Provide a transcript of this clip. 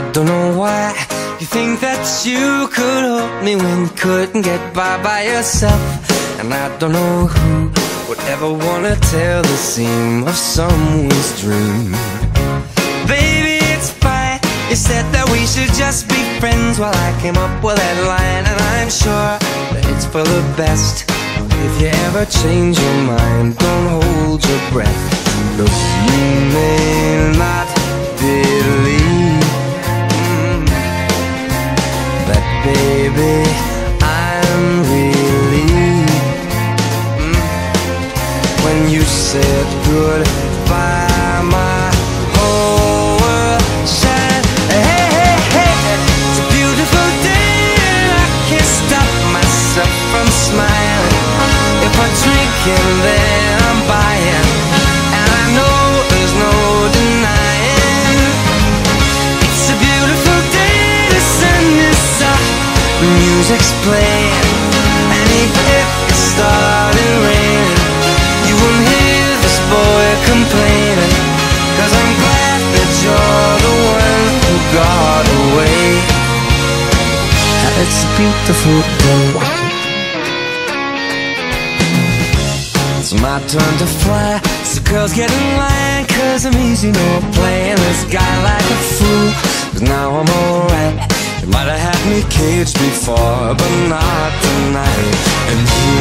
I don't know why you think that you could help me when you couldn't get by by yourself. And I don't know who would ever wanna tell the seam of someone's dream. Baby, it's fine. You said that we should just be friends while I came up with that line, and I'm sure that it's for the best. If you ever change your mind, don't hold your breath. Look, you may baby, I'm relieved mm, when you said goodbye. My whole world it's a beautiful day, and I can't stop myself from smiling. If I music's playing, and even if it started raining, you won't hear this boy complaining. Cause I'm glad that you're the one who got away. It's a beautiful day. It's my turn to fly So girls get in line Cause I'm easy, no playing this guy like a fool Cause now I'm alright You might have me caged before But not tonight. And you